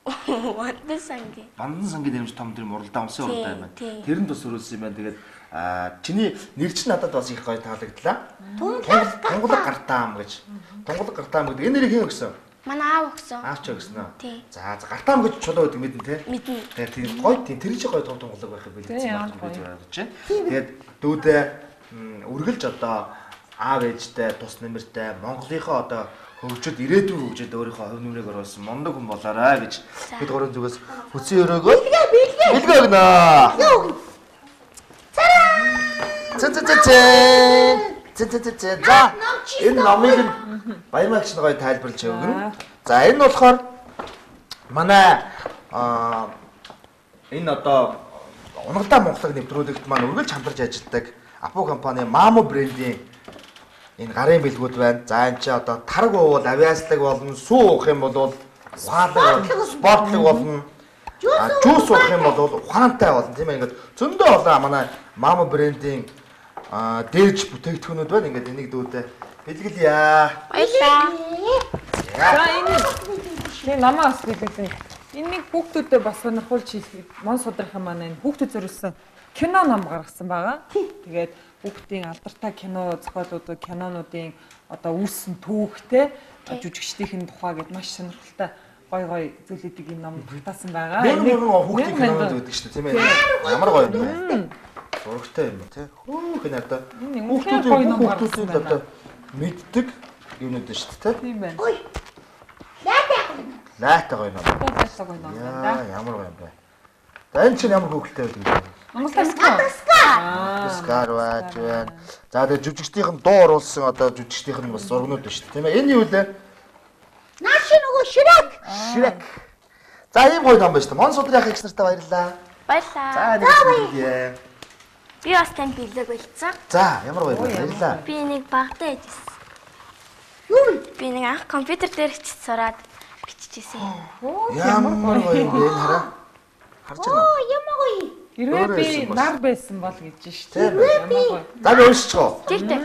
*laughs* Вандан санги. Бандан сангийн нэрмж том тэр уралдаан умсын Тийм, уралдаан байна. тийм. Тэрэнд бас өрүүлсэн юм байна. Тэгээд а, чиний нэр чинь надад бас их гоё таалагдлаа. Тунгалаг гартаам гэж. Тунгалаг гартаам гэдэг энэ нэрийг хэн өгсөн? Манай аав өгсөн. Аавч өгсөн үү? Тийм. За за гартаам гэж чулуу гэдэг мэднэ те. Мэднэ. Тэгээд тийм гоё тийм тэр чинь гоё том тунгалаг байх билээ. ямар гэж бодож байна. Тэгээд дүүдээ үргэлж одоо аав ээжтэй тус нэмэртэй Монголынхоо одоо хөгжөд ирээдүйн хөгжөд өөрийнхөө хувь нэмрийг оруулсан мундаг хүн болоорой гэж бид гурван зүгээс хүсэн өрөөгөө бэлгээ өгнө. Цэ цэ цэ цэ. Цэ цэ цэ цэ. За энэ номыг нь гоё тайлбарлаж өгнө. За энэ болохоор манай аа энэ одоо Унагалдаа Монголыг нэвтрүүлэгт маань үргэлж хамтарч ажилладаг Апу компани Мамо брендийн энэ гарын бэлгүүд байна. За энэ чи одоо тарг уул, авиаслаг болно, сүү уух юм бол ухаалаг спортлог болно. А жуус уух юм бол ухаантай болно тийм ээ. Ингээд зөндөө олон манай Мамо брендийн а дээж бүтээгдэхүүнүүд байна. Ингээд энийг дүүдээ бэлгэлье. Баярлалаа. За энэ тийм намаа бас билүүлсэн. Энийг хүүхдүүдэд бас сонирхуулж хийх мон судрахын маань энэ хүүхдүүд зориулсан кино ном гаргасан байгаа. Тэгээд хүүхдийн алдартай кино зохиолууд кинонуудын одоо үүссэн түүхтэй жүжигчдийн тухай гэд маш сонирхолтой гой гой зүйлүүдийг энэ номд багтаасан байгаа. Энийг- мянган хүүхдийн кинонууд байдаг шүү дээ тийм ээ. Ямар гоё юм бэ? Зурагтай юм тий. Хөөх энэ одоо Энэ үнэхээр хүүхдүүд гоё ном хүүхдүүд гаргасан одоо мэддэг юмнууд шүү дээ тий. Тийм байна. Ой. Лайтай гоё ном. Баярлалаа гоё ном байна Яа ямар гоё юм бэ? За энэ чинь ямар хүүхдтэй байдаг юм бэ? Монголын Аа. Скар байж байна. За тэгээ жүжигчдийн дуу оруулсан одоо жүжигчдийн бас зургнууд байна шүү дээ тийм ээ. Энэ юу лээ? Нааш нөгөө ширэг. Шрек. За ийм гоё ном байна шүү дээ. Мон судрын ах их нартай баярлаа. Баярлалаа. За нэг зүйлээ. Би бас танд бэлэг болцсон. За ямар гоё байна. Баярлаа. Би нэг багтаа яжсэн. Юу? Би нэг анх компьютер дээр хичиж сураад биччихсэн. Ямар гоё юм бэ энэ хараа. Харж байна. Оо ямар гоё. Хэрвээ би нар байсан бол гэж шүү дээ. ээ. Ямар гоё. За би уншчихоо. Тэгтээ.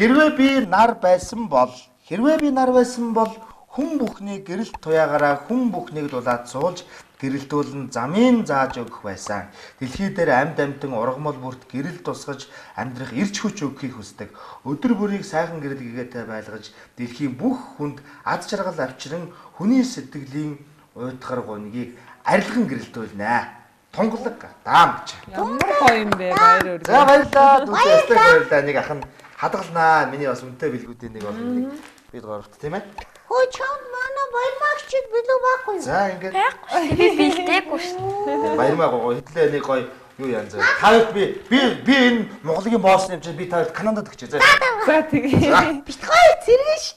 Хэрвээ би нар байсан бол хэрвээ би нар байсан бол хүн бүхний гэрэлт туяагаараа хүн бүхнийг дулаад суулж гэрэлтүүлэн замын зааж өгөх байсан. Дэлхий дээр амьд амьтан ургамал бүрт гэрэл тусгаж амьдрах ирч хүч өгөхийг хүсдэг. Өдөр бүрийг сайхан гэрэл гэгээтэй байлгаж дэлхийн бүх хүнд ад жаргал авчран хүний сэтгэлийн уйтгар гунгийг арилган гэрэлтүүлнэ. Тунгалаг даам гэж. Ямар гоё юм бэ баяр За өргөө. баярлалаа. Дүүтэй өстэй баярлалаа. Нэг ах нь хадгалнаа. Миний бас үнэтэй бэлгүүдийн нэг бол нэг бид горовт тийм ээ. Хөөе чам баярмагчд билүү байхгүй юу? За ингээд Би бэлдээгүй шүү. баярмаа гоо хэтлээ нэг гоё юу яан заа. Тавд би би би энэ Монголын босс юм чи би тавд Канадад өгчээ. За. За тэгээ. Бит гоё зэрэг шүү.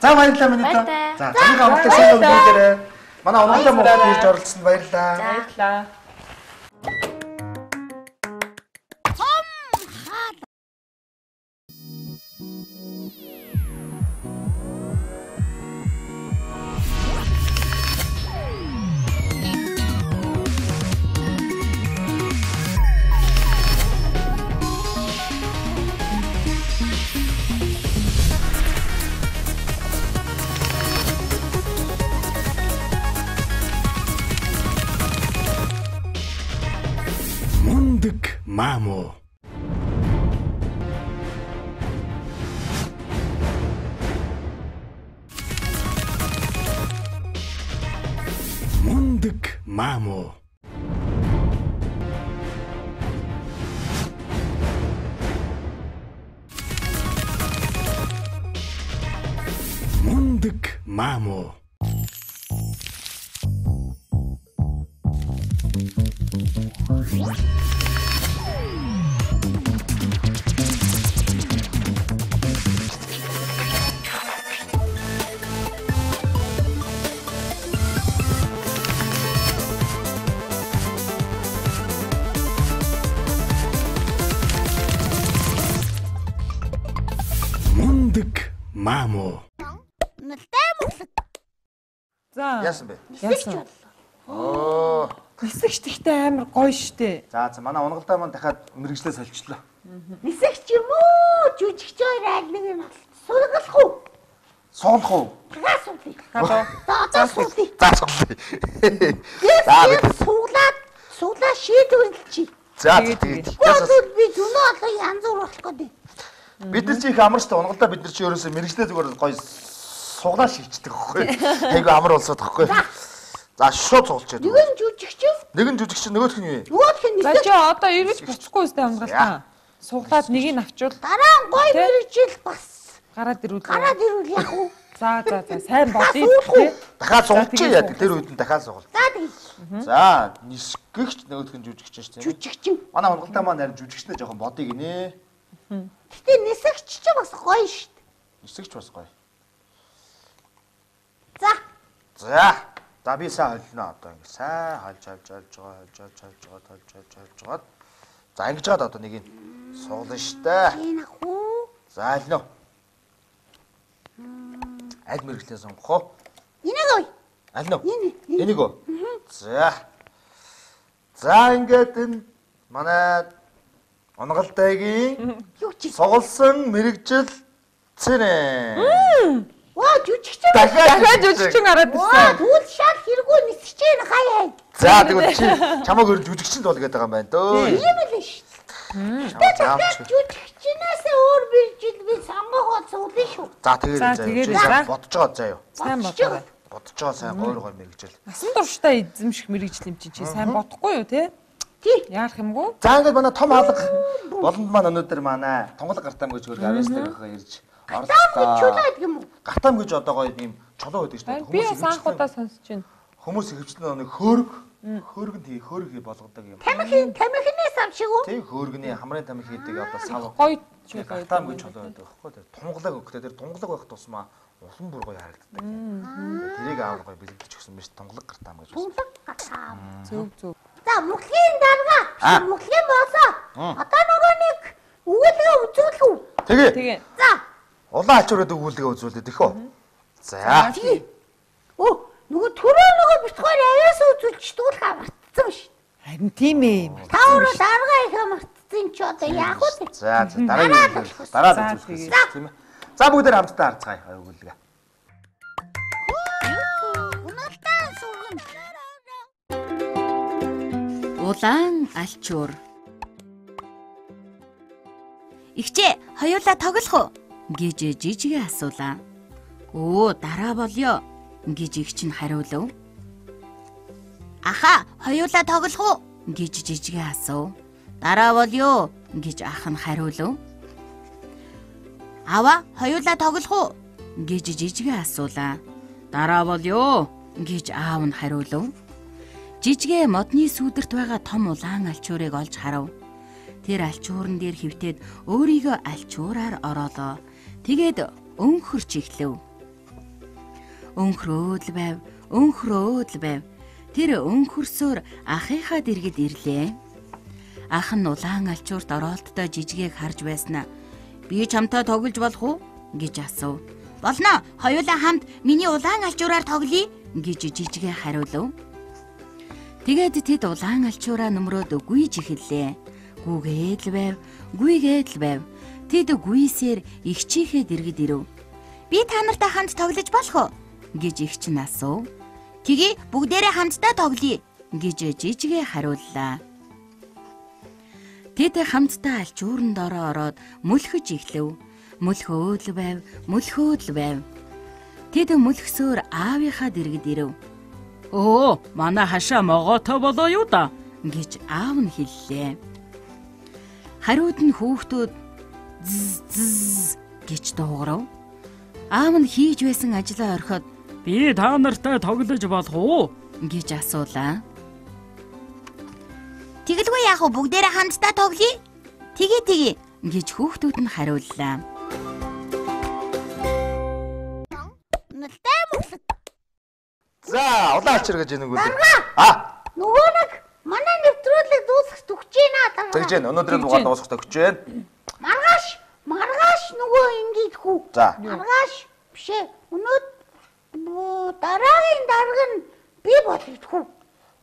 За баярлалаа миний та. За цааны амттай сайн өнгөрөөрэй. Манай оноотой Монгол ирж оролцсонд баярлалаа. Баярлаа. Mm-hmm. Тэгтээ амар гоё штэ. За за манай унгалдаа маань дахиад мэрэгжлээ солилцлоо. Нисэгч юм уу? Жүжигч хоёр аль нэг юм сулгалах уу? Суулах уу? Газ суулъя. Хадаа. За суулъя. За суулъя. За, суулаад суулаа шийдвэл чи. За Тэгээд. Тэгвэл би зөнөө одоо янз бүр болох гэдэг. Бид нар чи их амар штэ унгалдаа бид нар чи ерөөсөө мэрэгжлээ зүгээр гоё суглаа шивчдэг хөхгүй. *laughs* Айгу амар болсод хөхгүй. За шууд яа. Нэг нь жүжигч, Нэг нь жүжигч нөгөөх нь юу вэ? нөгөөх нь За нисэгч. чи одоо эргэж буцахгүй өстэй амгаалтаа. Суглаад нэгийг нь авчвал Дараа нь гой мэрэгжил бас гараад ирүүл. гараад ирүүл яах вэ? За за за сайн бодъё тий. Дахиад тэгээд яа. Тэр үед нь дахиад сугал. За тэгье. За нисгэгч нөгөөх нь жүжигч шүү дээ. Жүжигч. Манай унгалдаа маань харин жүжигчнээ жоохон бодъё гинэ. Гэтэ нисэгч ч бас гоё шүү дээ. Нисгэгч бас гоё. За За. За би сайн холно одоо ингэ сайн холж холж холж байгаа холж холж холж байгаа холж холж холж байгаа. За ингэж жаад одоо нэг нь суулна штэ. За нөө. Аль мэрэгчлээ сонгох уу? Энэ гоё. Аль энэ. Энийг үү? За. За ингээд энэ манай чи? сугалсан мэрэгжил цэнэ. Ваа жүжигч. Дахиад жүжигчин гараад ирсэн. түл шал хэрэггүй нисэж энэ хаяа. За тэгвэл чи чамаг өөр жүжигчин бол гэдэг байгаа юм байна дөө. Ийм л шүү. Чамаг заавч. Жүжигчнээс өөр биржил би сонгох бол суулна шүү. За тэгээд бодож байгаа заяа. Сайн Бодож бодоо. Бодож байгаа сайн гойр гойр мэрэгжил. Насан туршдаа эзэмших мэрэгжил юм чи чи сайн бодохгүй юу те? Тий. Яарах юмгүй? За ингээд манай том хаалга болонд маань өнөөдөр манай Тонгол гартам гэж хөрг авьяастай гэхээ ирж Чулаад оролцоо. юм уу? Гартам гэж одоо гоё юм чулуу байдаг шүү дээ. Би бас анхудаа сонсож байна. Хүмүүс ихэвчлэн нэг хөөрг хөөргөнд хий хөөрг хий болгодог юм. Тамхин тамхинээс авшиг уу? Тэг хөөргөний хамрын тамхи хийдэг одоо сав. Гоё Тэг чулуу. гартам гэж чулуу байдаг байхгүй тэр тунгалаг өгөхтэй тэр тунгалаг байх тусмаа улан бүр гоё харагддаг. Тэрийг аав гоё бэлдэж өгсөн биш тунгалаг гартам гэж. Тунлаг гатаа. Зөв зөв. За мөхлийн дарга. Мөхлийн босоо. Одоо нөгөө нэг өгүүлгээ үзүүлэх үү? Тэгээ Тэгээ. За. Улаан ачуураад өгүүлгээ үзүүлээд тэхөө. За. Оо нөгөө төрөө нөгөө битгаар авяас үзүүлж дуулах амарцсан ш. Харин тийм ээ. Таавар дарга их амарцсан ч одоо яах вэ? За за дараагийн өгүүлгээ дараа нь үзүүлэх тийм ээ. За бүгдээр хамтдаа харцгаая өгүүлгээ. Улаан алчуур. Игчээ, хоёулаа тоглох уу? Гэж жижигээ асуулаа. Өө, дараа болёо гэж игч нь хариулв. Аха, хоёулаа тоглох уу? гэж жижигээ асуув. Дараа болёо гэж ах нь хариулв. Ава, хоёулаа тоглох уу? гэж жижигээ асуулаа. Дараа болёо гэж аав нь хариулв. Жижигэ модны сүдэрт байгаа том улаан алчуурыг олж харав. Тэр алчуурн дээр хөвтөд өөрийгөө алчуураар ороолоо. Тэгээд өнхөрч эхлэв. Өнхрөөд л байв, өнхрөөд л байв. Тэр өнхөрсөөр ахыхаа дэргэд ирлээ. Ах нь улаан алчуурт ороолттой жижигийг харж байснаа. Би чамтай тоглож болох уу? гэж асуув. Болно. Хоёулаа хамт миний улаан алчуураар тоглоё гэж жижигээ хариулв. Тэгээд тэд улаан алчуураа нөмрөөд гүйж эхэллээ. Гүүгээд л байв, гүйгээд л байв. Тэд гүйсээр ихчийнхээ дэргэд ирэв. Би та нартай хамт тоглож болох уу? гэж ихч нь асуув. Тгий бүгдээрээ хамтдаа тоглоё гэж жижигээ хариуллаа. Тэд хамтдаа алчуурн дороо ороод мөлхөж эхлэв. Мөлхөөд л байв, мөлхөөд л байв. Тэд мөлхсөөр аавынхаа дэргэд ирэв. Оо, манай хашаа могоотой болоо юу да гэж аав нь хэллээ. Хариуд нь хүүхдүүд зз гэж дуугарав. Аав нь хийж байсан ажлаа орхиод би та нартай тоглож болох уу гэж асуулаа. Тэгэлгүй яах вэ бүгдээрээ хамтдаа тоглоё? Тгий тгий гэж хүүхдүүд нь хариуллаа. Налтай мөхлөг. За улаан ачур гэж энийг үлээ. А Нөгөө нэг манай нэвтрүүлэг дуусах төгч байна тэгж дараа. байна. Өнөөдрийн дугаар дуусах төгч байна. Маргааш, маргааш нөгөө ингэж хүү. За. Маргааш бишээ. Өнөө бүү, дараагийн дарга нь би болгох хүү.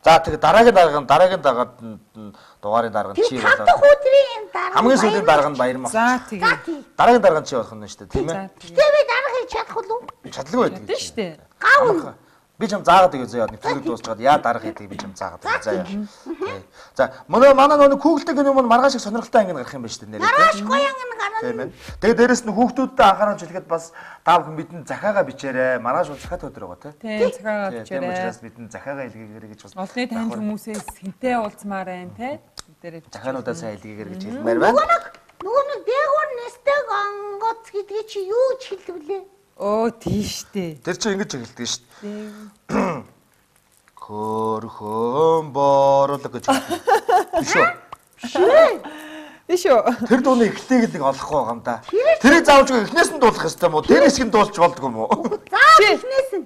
За тэгээ дараагийн дарга нь дараагийн дагаад нь дугаарын дарга нь чи Тэр тав өдрийн дараа. хамгийн сүүлийн дарга нь баяр мах. За тэгээ. Дараагийн дарга нь чи болох нь шүү дээ, тийм ээ? Гэтэ би дараа хийж чадах уу? Чадлагүй байдаг. Тэ штэ. Гав. Би ч юм заагаад өгөө заяа нэвтрүүлэг дуусгаад яа дарга хийдэг би ч юм заагаад өгөө заяа. Тий. За манай манай нөгөө хүүхэлдэг юм маргааш шиг сонирхолтой анги гарах юм байна шүү дээ нэрээ. Маргааш гоён ин гарна. Тийм ээ. Тэгээ дээрэс нь хүүхдүүдтэй анхааруулж хэлэхэд бас та бүхэн бидэнд захиагаа бичээрэй. Маргааш бол захиат өдөр байгаа тий. Тийм бичээрэй. учраас бидэнд захиагаа илгээгээрэй гэж бас Олны танд хүмүүсээс хинтээ уулзмаар байна те. Дээрээ захиануудаа сайн илгээгээрэй гэж хэлмээр байна. Нөгөө нэг нөгөө нэг дээгүүр нэстэг онгоц гэдгийг чи юу ч хэлвлээ. Оо тийштэй. Тэр чинь ингэж хэлдэг шүү дээ. Хөрхөн боорлог гэж. Биш үү? Биш үү? Тэр дууны эхлэгийг нэг олохгүй байгаа юм да. Тэрийг заавч эхнээс нь дуулах ёстой юм уу? Тэр хэсэг нь дуулж болдгоо юм уу? За эхнээс нь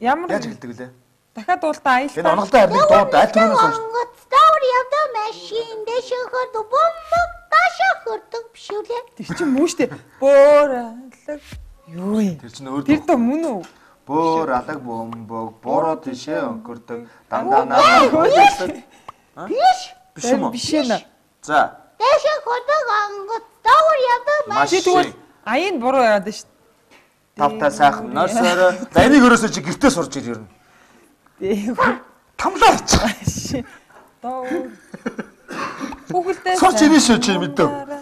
Ямар Яаж хэлдэг вүлээ? дахиад уултаа Энэ аялал. онголтой харин дууд аль түрүүнээс онгоц даавар явда машин дэшөхөд бомбог ташахөрдөг биш үү лээ. Тэр чинь мөн штэ. Бөөрлөг. Юу юм? Тэр чинь өөр Тэр доо мөн үү? Бөөр алаг бөмбөг бороо тишээ өнгөрдөг дандаа наа. Биш. Биш юм уу? Биш ээ. За. Дэшөхөд онгоц даавар явда машин Чи тэгвэл аянд буруу яриад штэ. Тавтай сайхан носороо. За энийг өрөөсөө чи гэртээ сурч ир ер нь. Дээ. Тамлаач. Доо. Хүүхэлдээ. Сурч ирнэ шүү чи мэдв.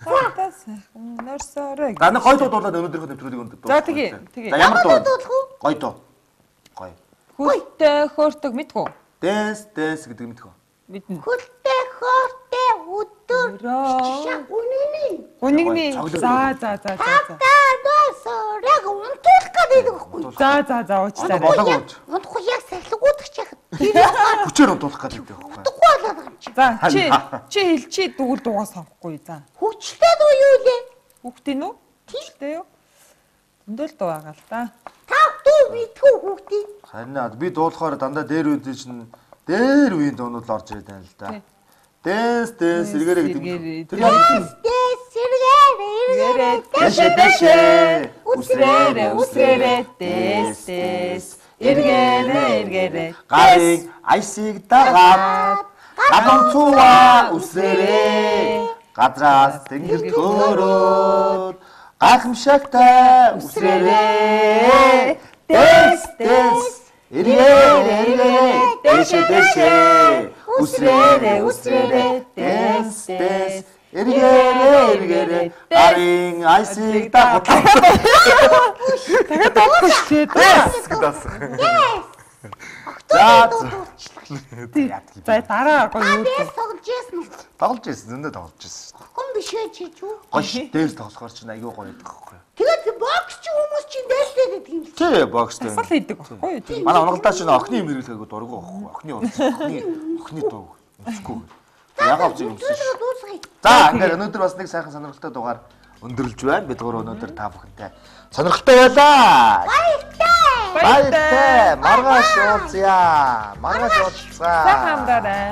Сайхан норсороо. За нэг гой дуу дуулаад өнөөдрийнхөө нэвтрүүлгийг өндөр. За. Тэгээ. За ямар дуу? дуулах уу? Гой дуу. Гой. Хүүхэлдээ хөөртөг мэдгүй. Дэнс дэнс гэдэг мэдхүү. Мэднэ. Хөлтэй хоортой өдөр үнэний. Цоглоо. За за за за. Тавтаа досорог унтуулах гэдэг үхгүй. За за за уучлаарай. Унтахгүй яг сахилгуудах чихэд. Хүчээр дуулах гэдэг байхгүй. Утгагүй болоод байгаа юм чи. За чи чи хэл чи дүүл дуугаа сонгохгүй за. Хүчтэй дуу юу лээ? Хүүхдийн үү? Хүүхдтэй юу? Зөндөл дуу байгаа л да. Тав дуу мэдхүү хүүхдийн. Харин аа, би дуулахаар дандаа дээр үдэ чинь дээр үеийн дуунууд л орж ирээд байна л да. Дэнс дэнс Эргээрээ. гэдэг. Тэр яа? Дэс сэргээрээ Гэрээ Дэшэ дэшэ. үсрээрэ үсрээрэ дэс дэс эргээрэ эргээрэ Гарыг айсыг дагаад гадамцууа үсэрээ. Гадраас тэнгэр төрөөд гайхамшигтай үсрээрээ. Дэс дэс эргээрээ эргээрээ дэшэ дэшэ. Үсрээрээ үсрээрээ дэс дэс эргээрээ эргээрээ гарыг айсыг дагаад дахиад дуудахгүй шүү дээ. Дасах. За. За дараа гоё юу. Дэс тоглож яасан уу? Тоглож ирсэн, зөндөө тоглож ирсэн. Гом биш ээ чи юу? Гош дээр тоглохоор чинь аюу гоё байдаг байхгүй юу? Тэгээд бокс чи хүмүүс чи дээстэй гэдэг юм. Тий, бокстэй. Асал хийдэг байхгүй юу? Манай онголдаа чинь охины имэрлэхийг дургу байхгүй юу? Охины уулз, охины охины дуу өмсөн ш. Зүсгээ дуусгая. За, ингээд өнөөдөр бас нэг сайхан сонирхолтой дугаар өндөрлж байна. Бид гур өнөөдөр та бүхэнтэй сонирхолтой байлаа. Баяртай. Баяртай. Маргааш уулзъя. Маргааш уулзъя. Сайн хамдаарай.